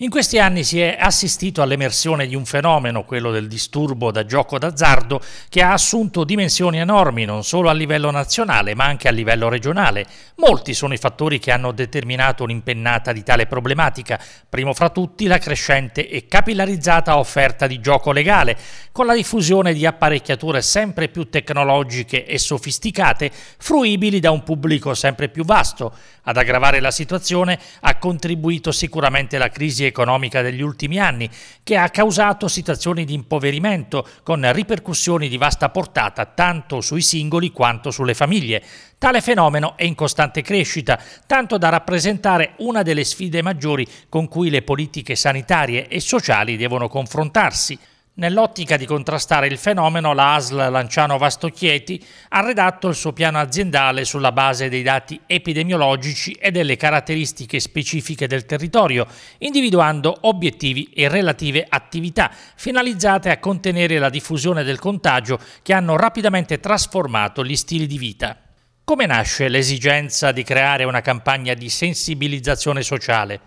In questi anni si è assistito all'emersione di un fenomeno, quello del disturbo da gioco d'azzardo, che ha assunto dimensioni enormi non solo a livello nazionale ma anche a livello regionale. Molti sono i fattori che hanno determinato un'impennata di tale problematica, primo fra tutti la crescente e capillarizzata offerta di gioco legale, con la diffusione di apparecchiature sempre più tecnologiche e sofisticate, fruibili da un pubblico sempre più vasto. Ad aggravare la situazione ha contribuito sicuramente la crisi economica degli ultimi anni, che ha causato situazioni di impoverimento con ripercussioni di vasta portata tanto sui singoli quanto sulle famiglie. Tale fenomeno è in costante crescita, tanto da rappresentare una delle sfide maggiori con cui le politiche sanitarie e sociali devono confrontarsi. Nell'ottica di contrastare il fenomeno, la ASL Lanciano Vastocchieti ha redatto il suo piano aziendale sulla base dei dati epidemiologici e delle caratteristiche specifiche del territorio, individuando obiettivi e relative attività finalizzate a contenere la diffusione del contagio che hanno rapidamente trasformato gli stili di vita. Come nasce l'esigenza di creare una campagna di sensibilizzazione sociale?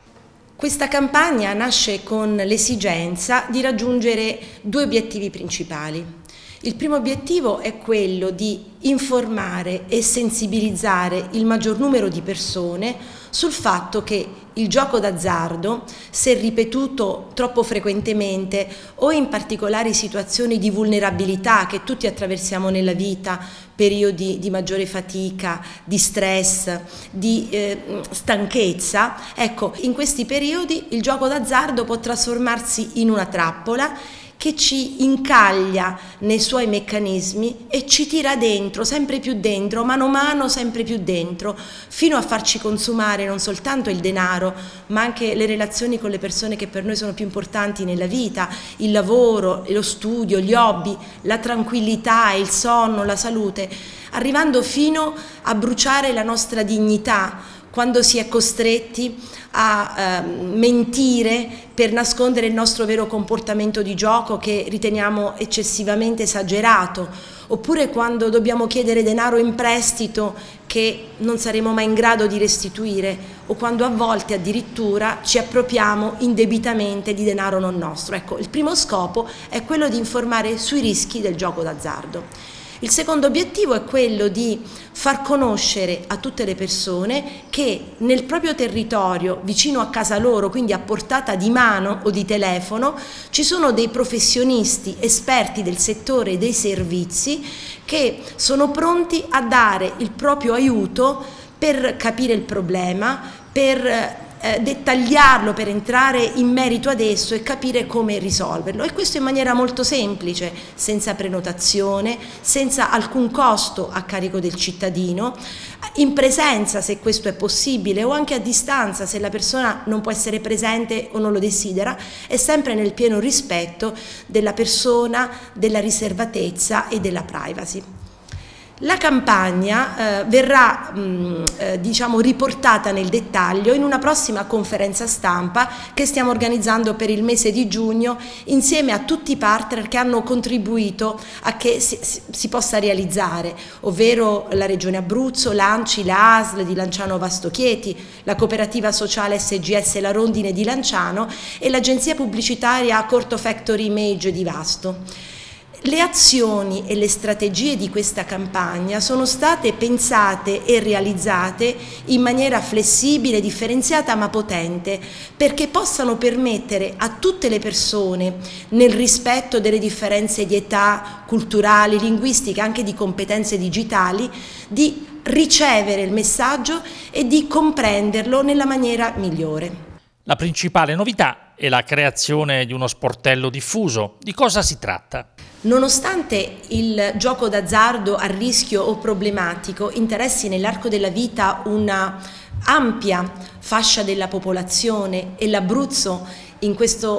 Questa campagna nasce con l'esigenza di raggiungere due obiettivi principali. Il primo obiettivo è quello di informare e sensibilizzare il maggior numero di persone sul fatto che il gioco d'azzardo, se ripetuto troppo frequentemente o in particolari situazioni di vulnerabilità che tutti attraversiamo nella vita, periodi di maggiore fatica, di stress, di eh, stanchezza, ecco, in questi periodi il gioco d'azzardo può trasformarsi in una trappola che ci incaglia nei suoi meccanismi e ci tira dentro, sempre più dentro, mano a mano sempre più dentro, fino a farci consumare non soltanto il denaro, ma anche le relazioni con le persone che per noi sono più importanti nella vita, il lavoro, lo studio, gli hobby, la tranquillità, il sonno, la salute, arrivando fino a bruciare la nostra dignità, quando si è costretti a eh, mentire per nascondere il nostro vero comportamento di gioco che riteniamo eccessivamente esagerato, oppure quando dobbiamo chiedere denaro in prestito che non saremo mai in grado di restituire, o quando a volte addirittura ci appropriamo indebitamente di denaro non nostro. Ecco, il primo scopo è quello di informare sui rischi del gioco d'azzardo. Il secondo obiettivo è quello di far conoscere a tutte le persone che nel proprio territorio, vicino a casa loro, quindi a portata di mano o di telefono, ci sono dei professionisti esperti del settore dei servizi che sono pronti a dare il proprio aiuto per capire il problema, per eh, dettagliarlo per entrare in merito ad esso e capire come risolverlo e questo in maniera molto semplice, senza prenotazione, senza alcun costo a carico del cittadino, in presenza se questo è possibile o anche a distanza se la persona non può essere presente o non lo desidera, è sempre nel pieno rispetto della persona, della riservatezza e della privacy. La campagna eh, verrà mh, eh, diciamo, riportata nel dettaglio in una prossima conferenza stampa che stiamo organizzando per il mese di giugno insieme a tutti i partner che hanno contribuito a che si, si possa realizzare, ovvero la Regione Abruzzo, l'ANCI, la ASL di Lanciano Vastochieti, la cooperativa sociale SGS La Rondine di Lanciano e l'agenzia pubblicitaria Corto Factory Image di Vasto. Le azioni e le strategie di questa campagna sono state pensate e realizzate in maniera flessibile, differenziata ma potente perché possano permettere a tutte le persone, nel rispetto delle differenze di età, culturali, linguistiche, anche di competenze digitali, di ricevere il messaggio e di comprenderlo nella maniera migliore. La principale novità è la creazione di uno sportello diffuso. Di cosa si tratta? Nonostante il gioco d'azzardo a rischio o problematico interessi nell'arco della vita una ampia fascia della popolazione e l'Abruzzo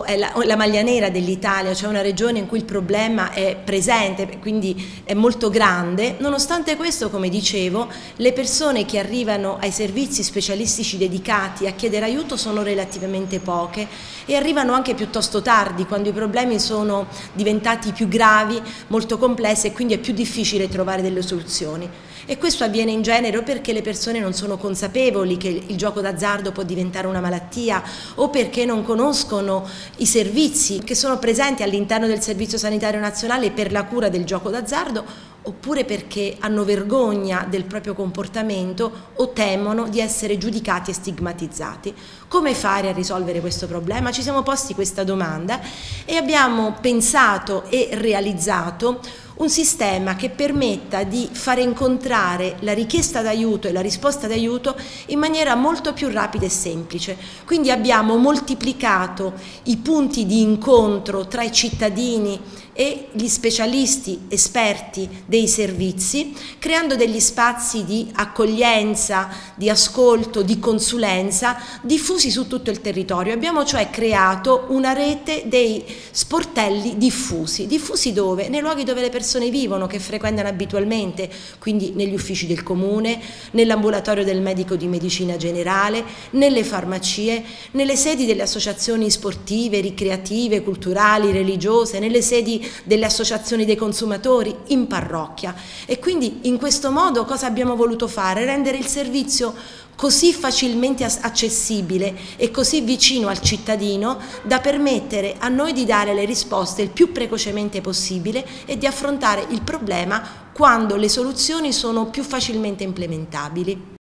è la, la maglia nera dell'Italia, cioè una regione in cui il problema è presente, quindi è molto grande, nonostante questo, come dicevo, le persone che arrivano ai servizi specialistici dedicati a chiedere aiuto sono relativamente poche e arrivano anche piuttosto tardi, quando i problemi sono diventati più gravi, molto complessi e quindi è più difficile trovare delle soluzioni. E questo avviene in genere perché le persone non sono consapevoli che il gioco d'azzardo può diventare una malattia o perché non conoscono i servizi che sono presenti all'interno del Servizio Sanitario Nazionale per la cura del gioco d'azzardo oppure perché hanno vergogna del proprio comportamento o temono di essere giudicati e stigmatizzati. Come fare a risolvere questo problema? Ci siamo posti questa domanda e abbiamo pensato e realizzato un sistema che permetta di far incontrare la richiesta d'aiuto e la risposta d'aiuto in maniera molto più rapida e semplice. Quindi abbiamo moltiplicato i punti di incontro tra i cittadini e gli specialisti esperti dei servizi, creando degli spazi di accoglienza, di ascolto, di consulenza diffusi su tutto il territorio. Abbiamo cioè creato una rete dei sportelli diffusi. Diffusi dove? Nei luoghi dove le persone vivono, che frequentano abitualmente, quindi negli uffici del comune, nell'ambulatorio del medico di medicina generale, nelle farmacie, nelle sedi delle associazioni sportive, ricreative, culturali, religiose, nelle sedi delle associazioni dei consumatori in parrocchia e quindi in questo modo cosa abbiamo voluto fare? Rendere il servizio così facilmente accessibile e così vicino al cittadino da permettere a noi di dare le risposte il più precocemente possibile e di affrontare il problema quando le soluzioni sono più facilmente implementabili.